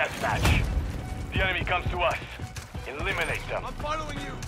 deathmatch. The enemy comes to us. Eliminate them. I'm following you.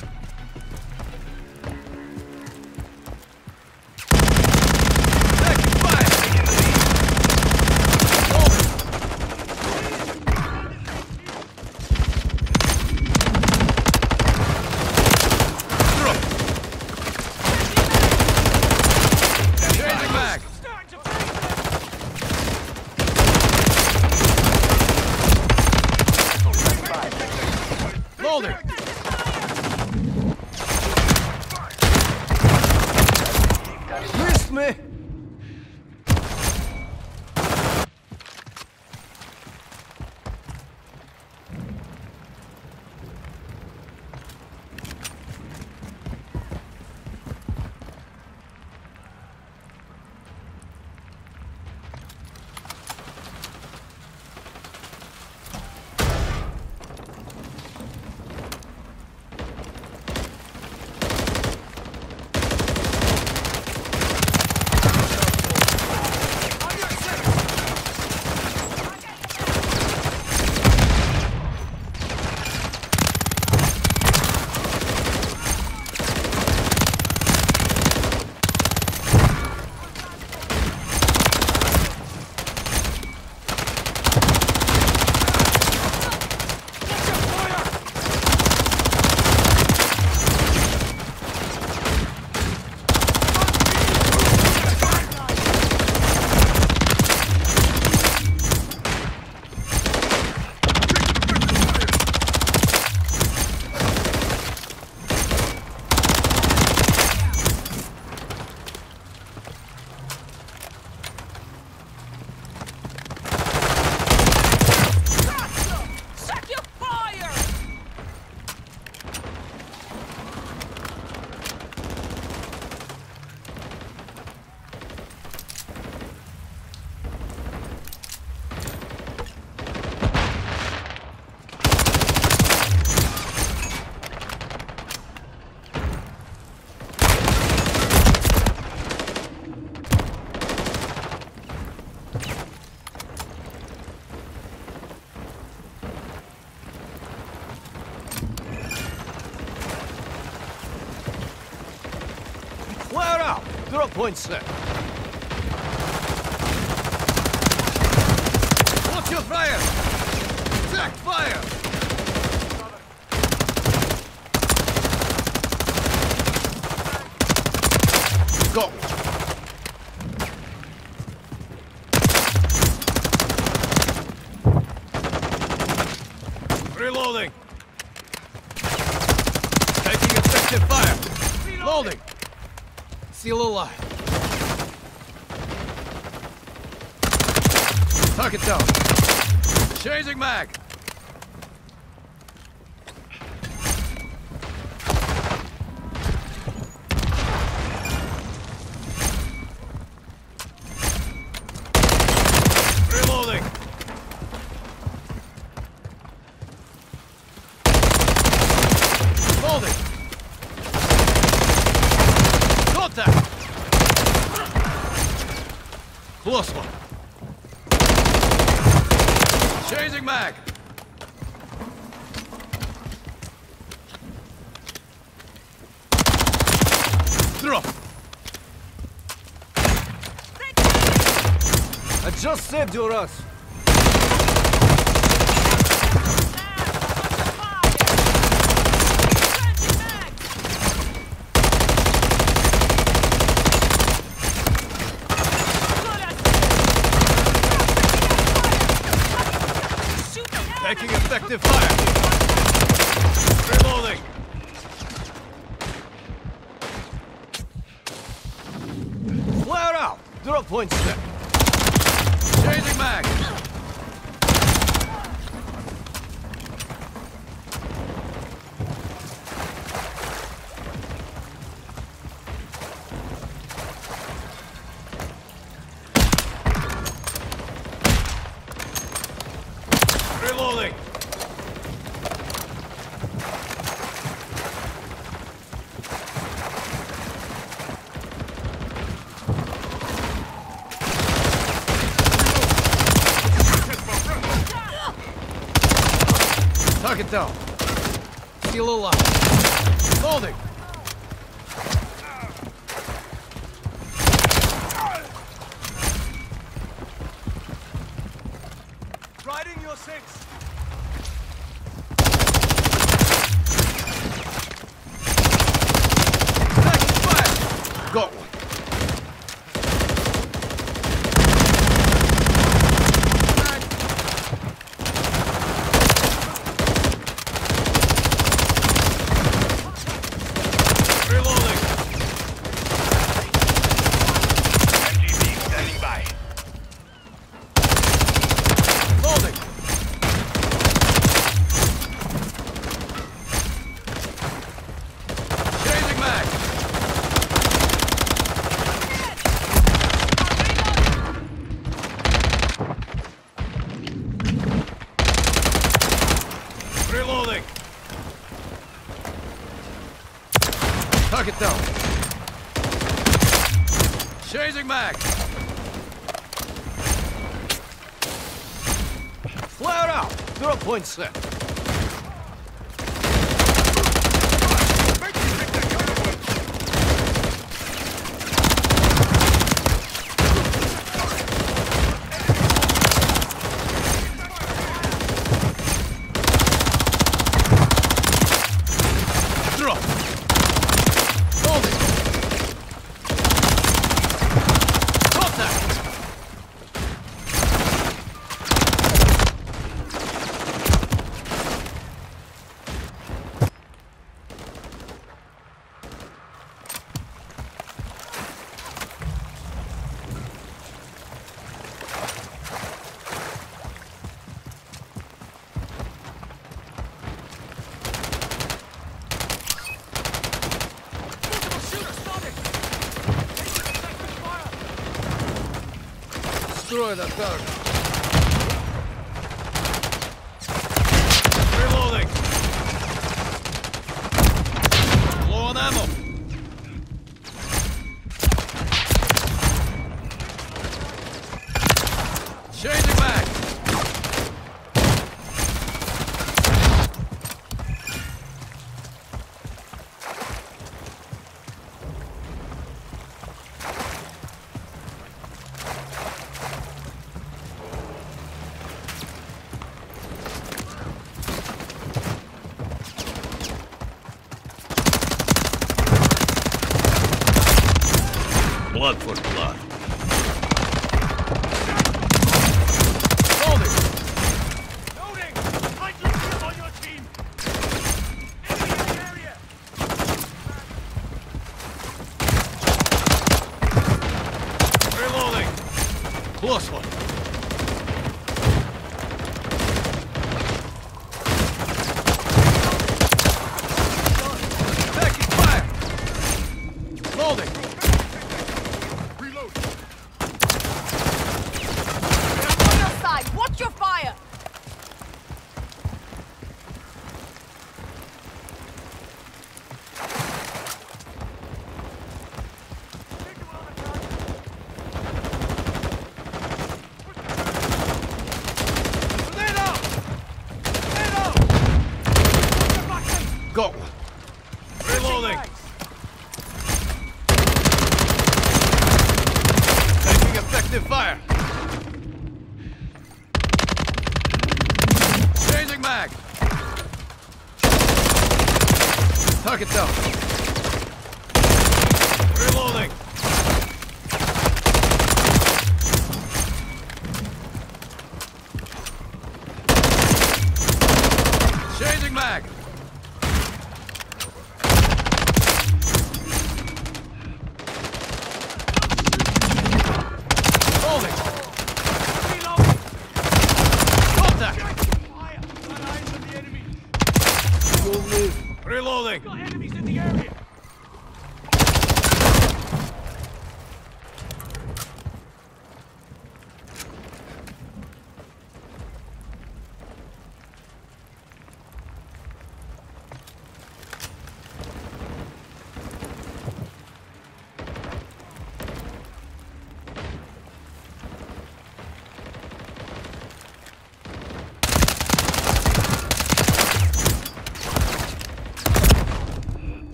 Out. Drop point set. What's your fire? Attack fire. Go. Reloading. Taking effective fire. Loading. Seal alive. Target down. Changing mag. Reloading. Loading. Contact! Close one. Changing mag. Drop. I just saved your ass. Taking effective fire. Reloading. Flare out. Drop point set. down. Still alive. Loading! points, sir. Cover the third. Reloading. Low on ammo. Changing back.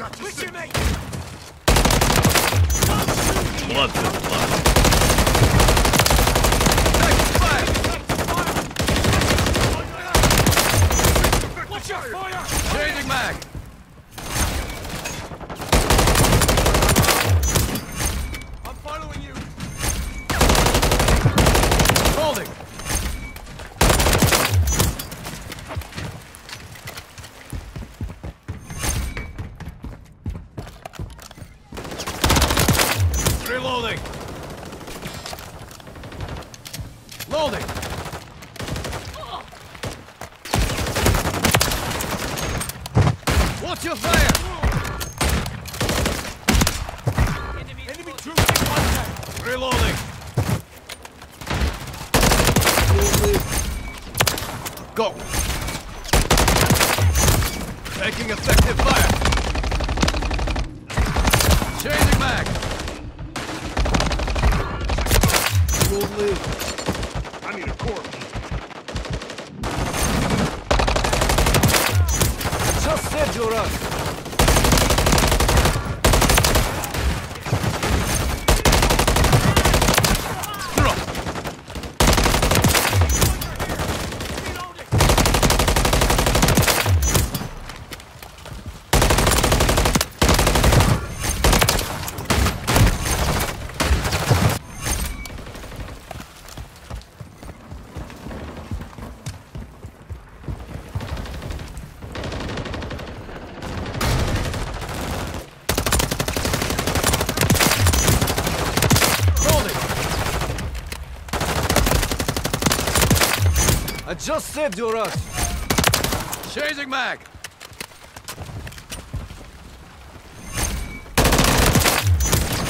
Blood for blood. Taking fire. Watch your fire! Changing mag. I'm following you. Holding. Reloading. Loading. Watch your fire. Enemy troops in contact. Reloading. Go. Taking effective fire. Changing mag. I need a corpse. Just said you're us. Drop. Holding. I just said you're us. Changing mag.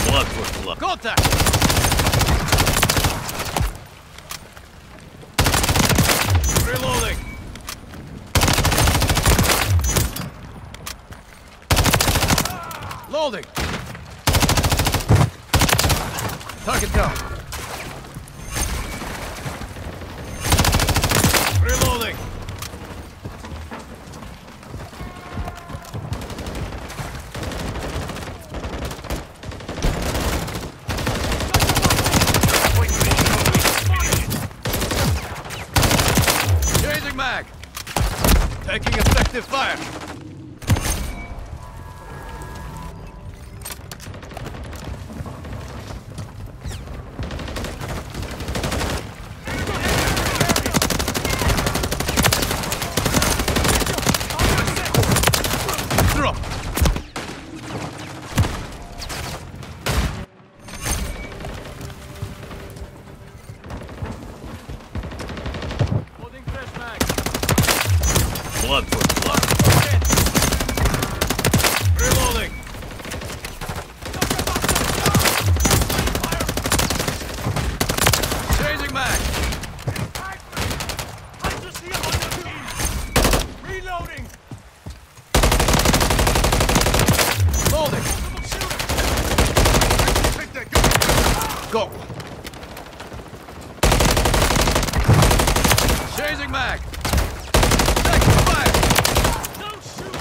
Blood for blood. Contact. Reloading. Loading. Target down. Reloading. Changing mag. Taking effective fire. Go. Changing mag. Taking fire. Don't shoot me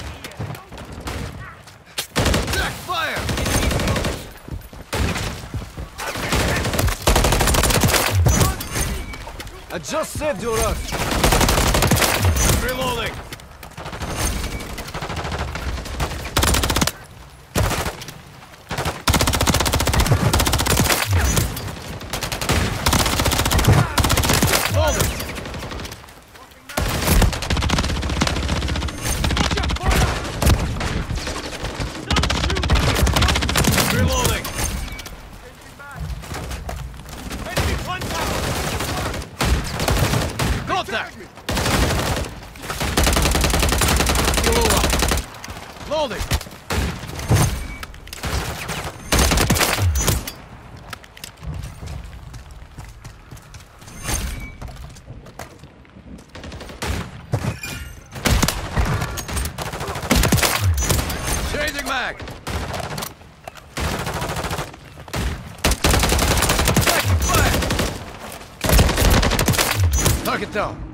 Jack fire. I just said you're us. Reloading. there. Fuel. Loading. Target down.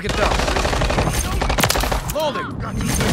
Target down. Loading.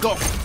Go!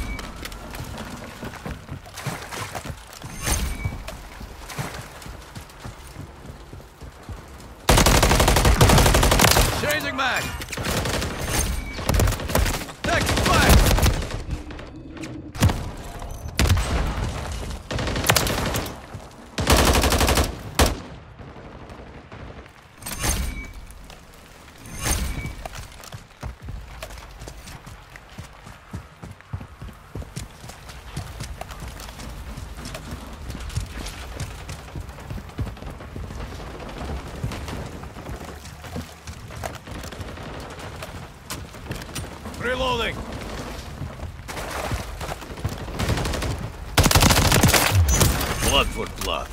Blood for blood.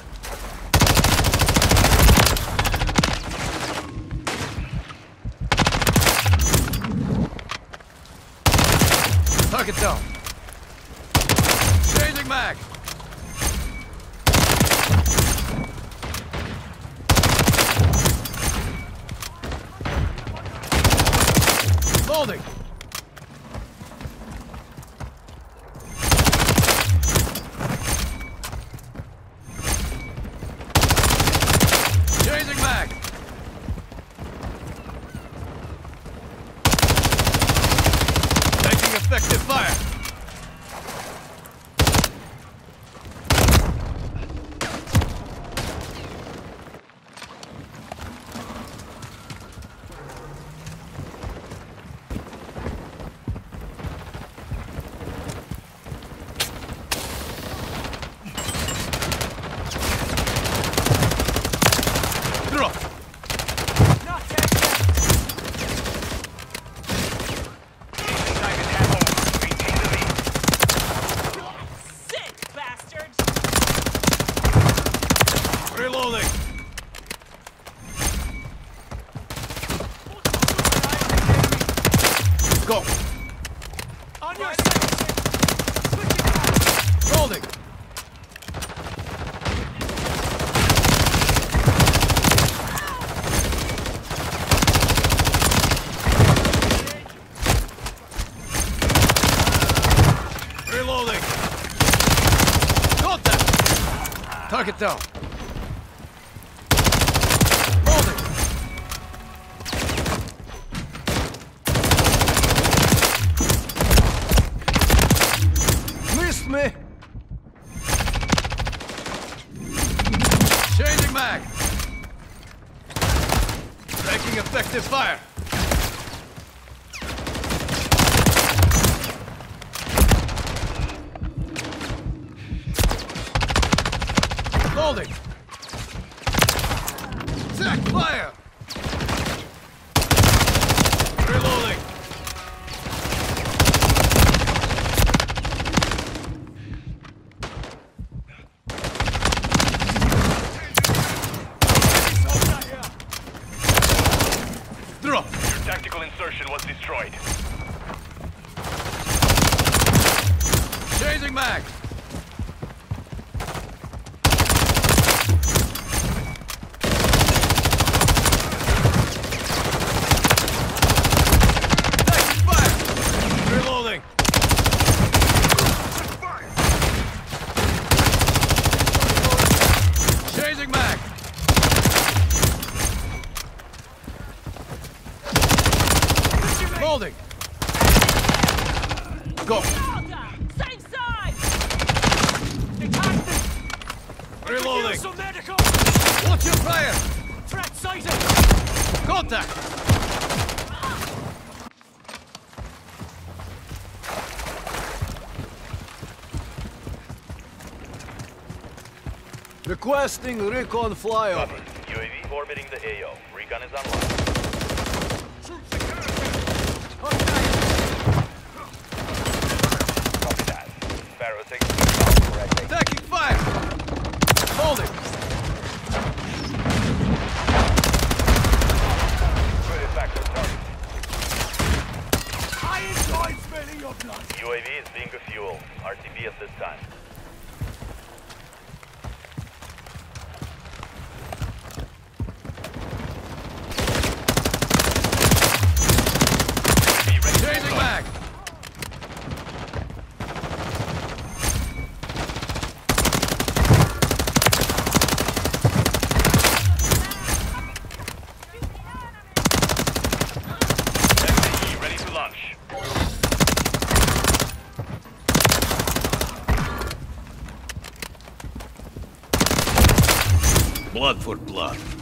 Target down. Changing mag. Loading. Target down. Changing mag. Taking effective fire. tactical insertion was destroyed. Chasing Max! Requesting recon flyover. Copy. UAV orbiting the AO. Recon is online. blood for blood.